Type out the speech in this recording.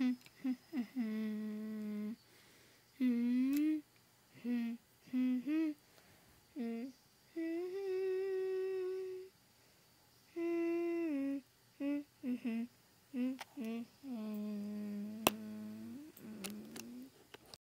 Mm-hmm.